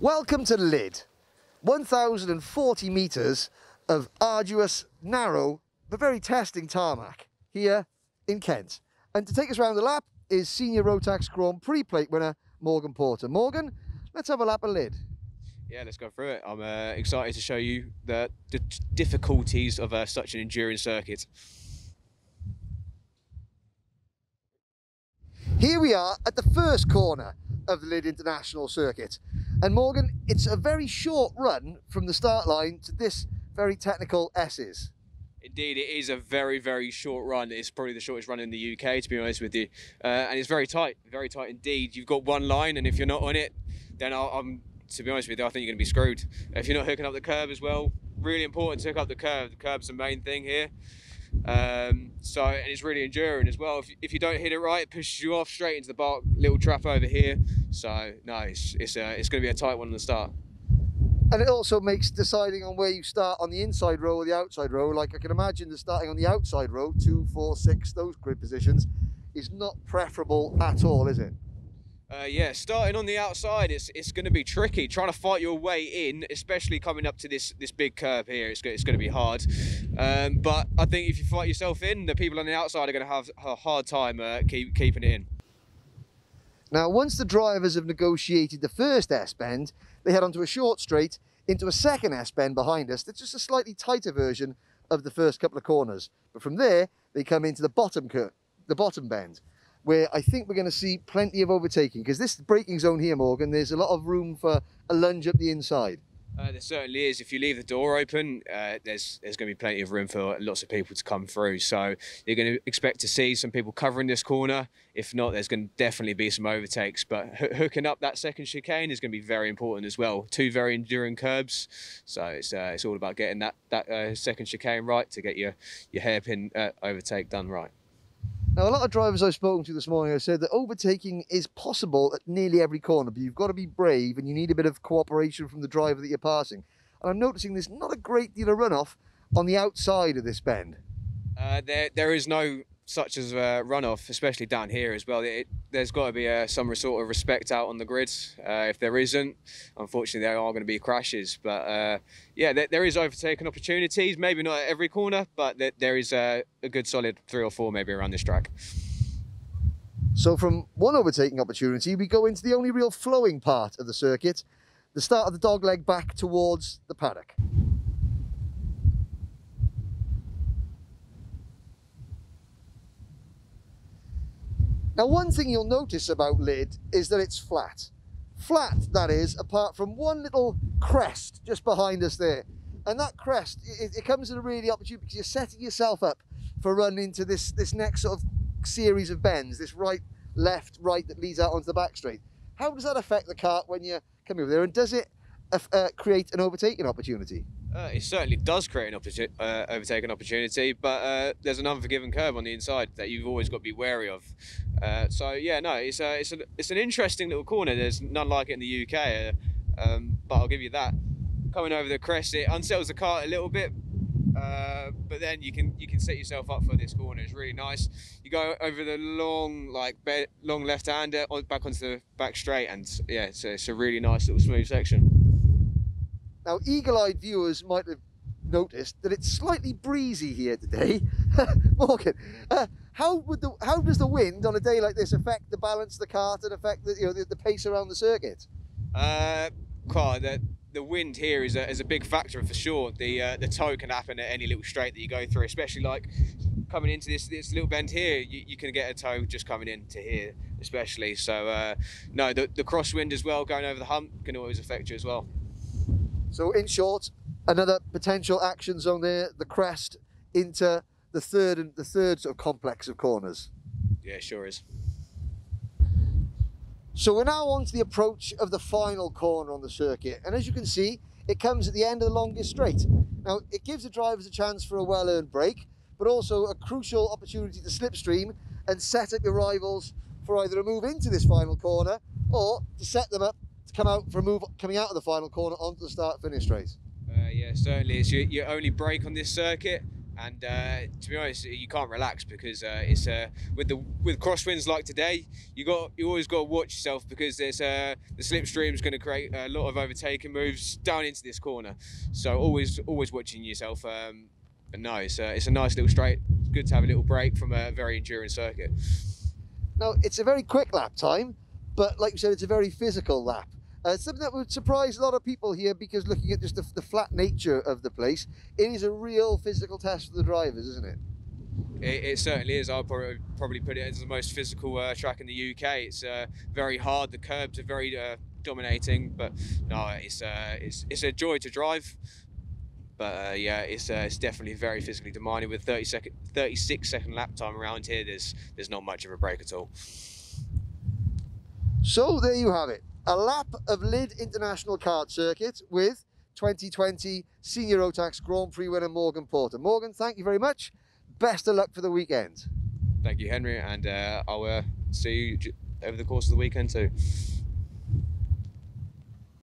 Welcome to Lydd. 1,040 metres of arduous, narrow, but very testing tarmac here in Kent. And to take us around the lap is senior Rotax Grand Prix plate winner Morgan Porter. Morgan, let's have a lap of Lydd. Yeah, let's go through it. I'm uh, excited to show you the, the difficulties of uh, such an enduring circuit. Here we are at the first corner of the Lydd International Circuit. And Morgan, it's a very short run from the start line to this very technical S's. Indeed, it is a very, very short run. It's probably the shortest run in the UK, to be honest with you. Uh, and it's very tight, very tight indeed. You've got one line, and if you're not on it, then i I'm, to be honest with you, I think you're going to be screwed. If you're not hooking up the curb as well, really important to hook up the curb. The curb's the main thing here. Um, so, and it's really enduring as well. If, if you don't hit it right, it pushes you off straight into the bark, little trap over here. So, no, it's, it's, uh, it's going to be a tight one on the start. And it also makes deciding on where you start on the inside row or the outside row. Like I can imagine the starting on the outside row, two, four, six, those grid positions, is not preferable at all, is it? Uh, yeah, starting on the outside, it's it's going to be tricky. Trying to fight your way in, especially coming up to this this big curve here, it's, it's going to be hard. Um, but I think if you fight yourself in, the people on the outside are going to have a hard time uh, keep, keeping it in. Now, once the drivers have negotiated the first S-bend, they head onto a short straight into a second S-bend behind us that's just a slightly tighter version of the first couple of corners. But from there, they come into the bottom curve, the bottom bend where I think we're going to see plenty of overtaking because this braking zone here, Morgan, there's a lot of room for a lunge up the inside. Uh, there certainly is. If you leave the door open, uh, there's there's going to be plenty of room for lots of people to come through. So you're going to expect to see some people covering this corner. If not, there's going to definitely be some overtakes. But hooking up that second chicane is going to be very important as well. Two very enduring curbs, so it's uh, it's all about getting that that uh, second chicane right to get your your hairpin uh, overtake done right. Now, a lot of drivers I've spoken to this morning have said that overtaking is possible at nearly every corner, but you've got to be brave and you need a bit of cooperation from the driver that you're passing. And I'm noticing there's not a great deal of runoff on the outside of this bend. Uh, there, there is no such as runoff, especially down here as well. It, there's got to be uh, some sort of respect out on the grids. Uh, if there isn't, unfortunately, there are going to be crashes. But uh, yeah, there, there is overtaking opportunities. Maybe not at every corner, but there, there is a, a good solid three or four maybe around this track. So from one overtaking opportunity, we go into the only real flowing part of the circuit, the start of the dog leg back towards the paddock. Now, one thing you'll notice about Lydd is that it's flat. Flat, that is, apart from one little crest just behind us there. And that crest, it, it comes at a really opportunity because you're setting yourself up for running into this, this next sort of series of bends, this right, left, right that leads out onto the back straight. How does that affect the kart when you're coming over there? And does it uh, create an overtaking opportunity? Uh, it certainly does create an opportunity, uh, overtaking opportunity, but uh, there's an unforgiven curve on the inside that you've always got to be wary of. Uh, so yeah, no, it's a, it's a, it's an interesting little corner. There's none like it in the UK, uh, um, but I'll give you that. Coming over the crest, it unsettles the kart a little bit, uh, but then you can you can set yourself up for this corner. It's really nice. You go over the long like long left hander back onto the back straight, and yeah, it's a, it's a really nice little smooth section. Now, eagle-eyed viewers might have noticed that it's slightly breezy here today. Morgan, uh, how would the how does the wind on a day like this affect the balance of the kart and affect the you know the, the pace around the circuit? Uh, the the wind here is a, is a big factor for sure. The uh, the tow can happen at any little straight that you go through, especially like coming into this this little bend here. You, you can get a tow just coming into here, especially. So uh, no, the the crosswind as well going over the hump can always affect you as well. So in short, another potential action zone there, the crest into the third and the third sort of complex of corners. Yeah, sure is. So we're now on to the approach of the final corner on the circuit. And as you can see, it comes at the end of the longest straight. Now, it gives the drivers a chance for a well-earned break, but also a crucial opportunity to slipstream and set up your rivals for either a move into this final corner or to set them up to come out for a move coming out of the final corner onto the start finish straight. Uh, yeah, certainly. It's your, your only break on this circuit, And uh, to be honest, you can't relax because uh, it's uh, with the with crosswinds like today, you got you always got to watch yourself because there's uh, the slipstream is going to create a lot of overtaking moves down into this corner. So always always watching yourself. Um, but no, it's a, it's a nice little straight. It's good to have a little break from a very enduring circuit. Now, it's a very quick lap time, but like you said, it's a very physical lap. Uh, something that would surprise a lot of people here because looking at just the, the flat nature of the place, it is a real physical test for the drivers, isn't it? It, it, certainly is. I'll probably, probably put it as the most physical uh, track in the UK. It's uh, very hard. The curbs are very uh, dominating, but no, it's uh, it's it's a joy to drive. But uh, yeah, it's uh, it's definitely very physically demanding. With 30 second, 36 second lap time around here, there's there's not much of a break at all. So there you have it, a lap of Lydd International Kart Circuit with 2020 Senior Rotax Grand Prix winner Morgan Porter. Morgan, thank you very much. Best of luck for the weekend. Thank you, Henry, and uh, I'll uh, see you over the course of the weekend too.